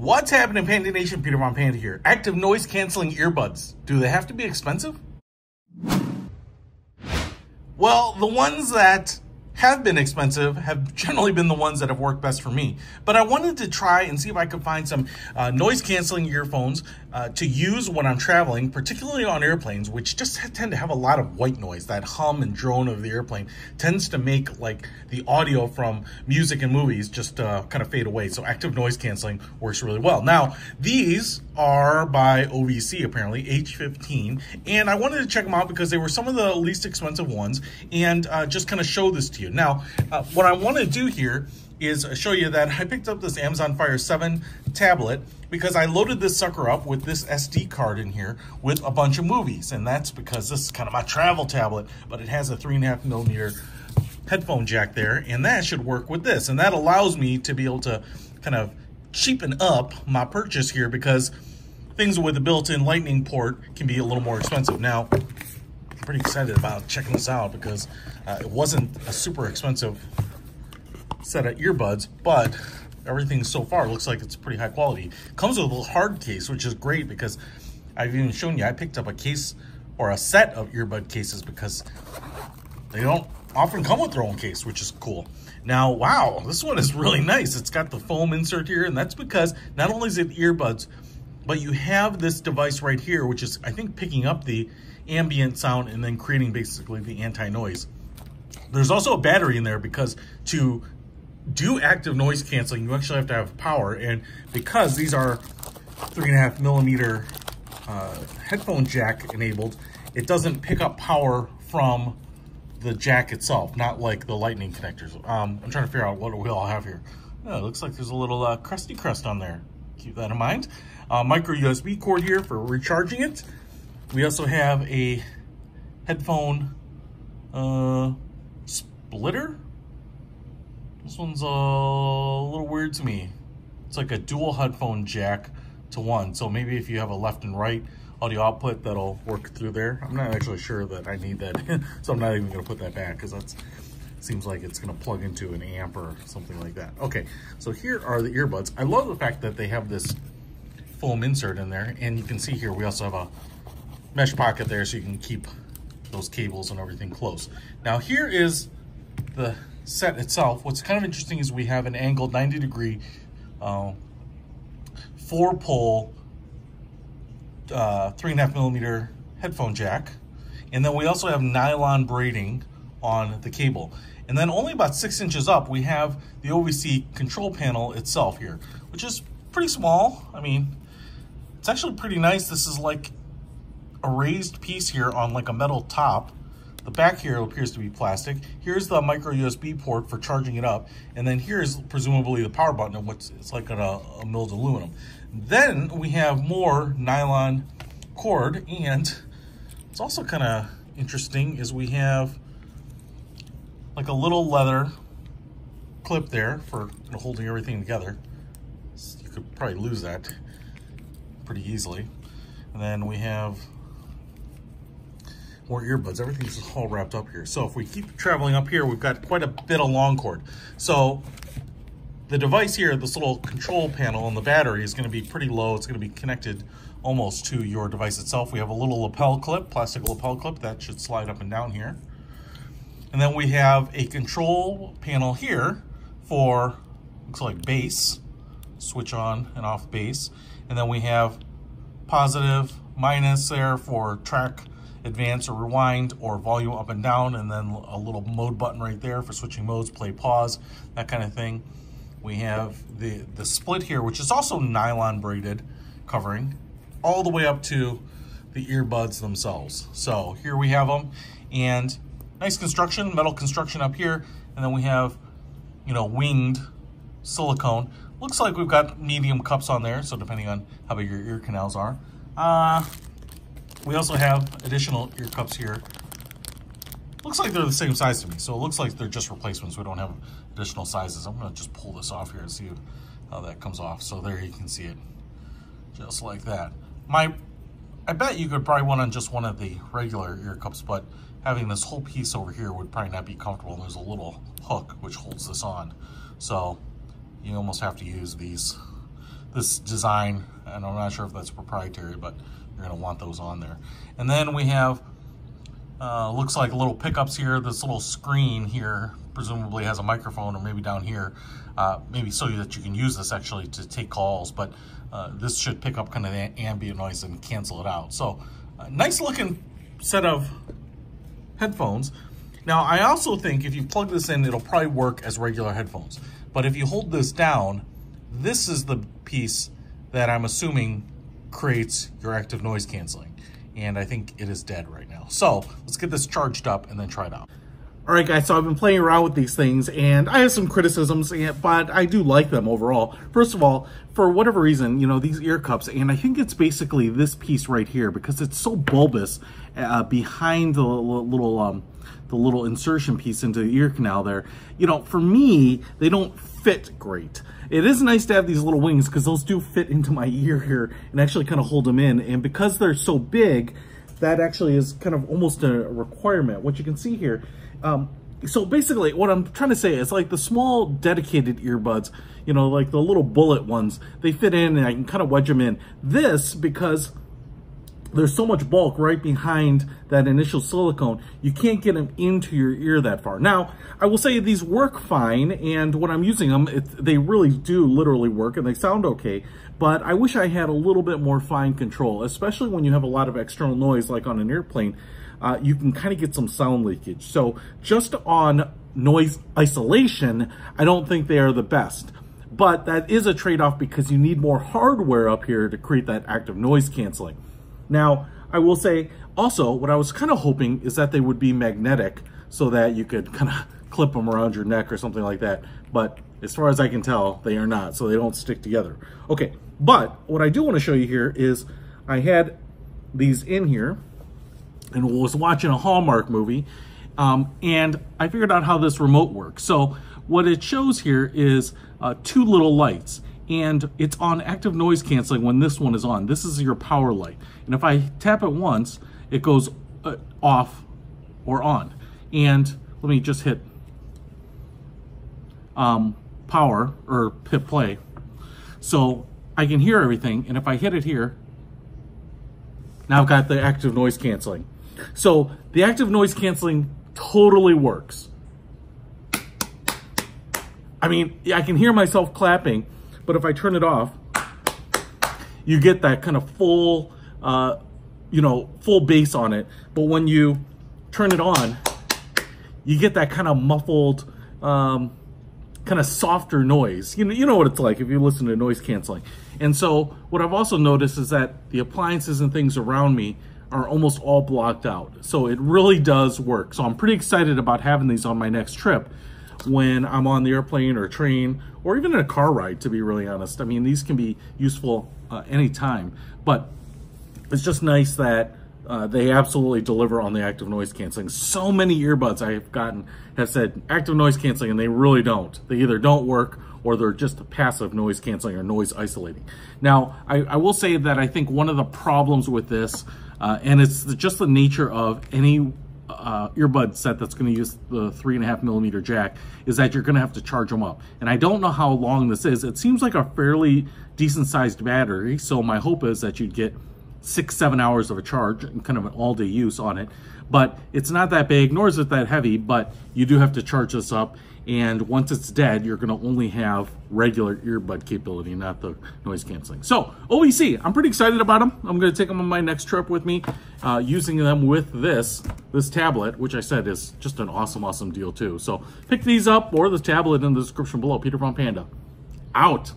What's happening, Panda Nation? Peter Von Panda here. Active noise canceling earbuds. Do they have to be expensive? Well, the ones that have been expensive have generally been the ones that have worked best for me. But I wanted to try and see if I could find some uh, noise canceling earphones uh, to use when I'm traveling, particularly on airplanes, which just tend to have a lot of white noise. That hum and drone of the airplane tends to make like the audio from music and movies just uh, kind of fade away. So active noise canceling works really well. Now, these are by OVC, apparently, H15. And I wanted to check them out because they were some of the least expensive ones and uh, just kind of show this to you. Now, uh, what I want to do here is show you that I picked up this Amazon Fire 7 tablet because I loaded this sucker up with this SD card in here with a bunch of movies. And that's because this is kind of my travel tablet, but it has a three and a half millimeter headphone jack there. And that should work with this. And that allows me to be able to kind of cheapen up my purchase here because things with a built-in lightning port can be a little more expensive. Now, pretty excited about checking this out because uh, it wasn't a super expensive set of earbuds, but everything so far looks like it's pretty high quality. Comes with a little hard case, which is great because I've even shown you, I picked up a case or a set of earbud cases because they don't often come with their own case, which is cool. Now, wow, this one is really nice. It's got the foam insert here, and that's because not only is it earbuds, but you have this device right here, which is, I think, picking up the ambient sound and then creating basically the anti-noise. There's also a battery in there because to do active noise canceling, you actually have to have power. And because these are three and a half millimeter uh, headphone jack enabled, it doesn't pick up power from the jack itself, not like the lightning connectors. Um, I'm trying to figure out what we all have here. Oh, it looks like there's a little uh, crusty crust on there. Keep that in mind. Uh, micro USB cord here for recharging it. We also have a headphone uh, splitter. This one's a little weird to me. It's like a dual headphone jack to one. So maybe if you have a left and right audio output that'll work through there. I'm not actually sure that I need that, so I'm not even gonna put that back because that seems like it's gonna plug into an amp or something like that. Okay, so here are the earbuds. I love the fact that they have this foam insert in there, and you can see here we also have a mesh pocket there so you can keep those cables and everything close. Now here is the set itself. What's kind of interesting is we have an angled 90 degree uh, four pole uh, three and a half millimeter headphone jack. And then we also have nylon braiding on the cable. And then only about six inches up, we have the OVC control panel itself here, which is pretty small. I mean, it's actually pretty nice. This is like a raised piece here on like a metal top. The back here appears to be plastic. Here's the micro USB port for charging it up. And then here's presumably the power button, and what's it's like a, a milled aluminum. Then we have more nylon cord and it's also kind of interesting is we have like a little leather clip there for you know, holding everything together. You could probably lose that pretty easily. And then we have more earbuds. Everything's all wrapped up here. So if we keep traveling up here, we've got quite a bit of long cord. So the device here, this little control panel on the battery is gonna be pretty low. It's gonna be connected almost to your device itself. We have a little lapel clip, plastic lapel clip that should slide up and down here. And then we have a control panel here for, looks like bass, switch on and off bass. And then we have positive, minus there for track advance or rewind or volume up and down and then a little mode button right there for switching modes, play, pause, that kind of thing. We have the, the split here, which is also nylon braided covering all the way up to the earbuds themselves. So here we have them and nice construction, metal construction up here. And then we have, you know, winged silicone. Looks like we've got medium cups on there. So depending on how big your ear canals are. Uh, we also have additional ear cups here Looks like they're the same size to me, so it looks like they're just replacements. We don't have additional sizes. I'm gonna just pull this off here and see how that comes off. So there you can see it, just like that. My, I bet you could probably want on just one of the regular ear cups, but having this whole piece over here would probably not be comfortable. There's a little hook which holds this on. So you almost have to use these this design, and I'm not sure if that's proprietary, but you're gonna want those on there. And then we have, uh, looks like little pickups here. This little screen here presumably has a microphone or maybe down here, uh, maybe so that you can use this actually to take calls, but uh, this should pick up kind of the ambient noise and cancel it out. So uh, nice looking set of headphones. Now, I also think if you plug this in, it'll probably work as regular headphones. But if you hold this down, this is the piece that I'm assuming creates your active noise canceling. And I think it is dead right now. So let's get this charged up and then try it out. All right, guys, so I've been playing around with these things, and I have some criticisms, but I do like them overall. First of all, for whatever reason, you know, these ear cups, and I think it's basically this piece right here, because it's so bulbous uh, behind the little, um, the little insertion piece into the ear canal there. You know, for me, they don't fit great. It is nice to have these little wings, because those do fit into my ear here, and actually kind of hold them in, and because they're so big, that actually is kind of almost a requirement. What you can see here um, so basically what I'm trying to say is like the small dedicated earbuds, you know, like the little bullet ones, they fit in and I can kind of wedge them in. This, because there's so much bulk right behind that initial silicone, you can't get them into your ear that far. Now, I will say these work fine, and when I'm using them, it, they really do literally work, and they sound okay, but I wish I had a little bit more fine control, especially when you have a lot of external noise like on an airplane uh, you can kind of get some sound leakage. So just on noise isolation, I don't think they are the best. But that is a trade-off because you need more hardware up here to create that active noise canceling. Now, I will say also what I was kind of hoping is that they would be magnetic so that you could kind of clip them around your neck or something like that. But as far as I can tell, they are not, so they don't stick together. Okay, but what I do want to show you here is I had these in here and was watching a Hallmark movie, um, and I figured out how this remote works. So what it shows here is uh, two little lights, and it's on active noise canceling when this one is on. This is your power light. And if I tap it once, it goes uh, off or on. And let me just hit um, power or hit play. So I can hear everything. And if I hit it here, now I've got the active noise canceling. So the active noise canceling totally works. I mean, I can hear myself clapping, but if I turn it off, you get that kind of full, uh, you know, full bass on it. But when you turn it on, you get that kind of muffled, um, kind of softer noise. You know, you know what it's like if you listen to noise canceling. And so what I've also noticed is that the appliances and things around me are almost all blocked out. So it really does work. So I'm pretty excited about having these on my next trip when I'm on the airplane or train or even in a car ride, to be really honest. I mean, these can be useful uh, anytime, but it's just nice that uh, they absolutely deliver on the active noise canceling. So many earbuds I've gotten have said active noise canceling, and they really don't. They either don't work or they're just passive noise canceling or noise isolating. Now, I, I will say that I think one of the problems with this uh, and it's just the nature of any uh, earbud set that's going to use the three and a half millimeter jack is that you're going to have to charge them up. And I don't know how long this is. It seems like a fairly decent sized battery. So my hope is that you'd get six, seven hours of a charge and kind of an all day use on it. But it's not that big, nor is it that heavy, but you do have to charge this up and once it's dead, you're gonna only have regular earbud capability, not the noise canceling. So OVC, I'm pretty excited about them. I'm gonna take them on my next trip with me, uh, using them with this, this tablet, which I said is just an awesome, awesome deal too. So pick these up or the tablet in the description below. Peter Von Panda, out.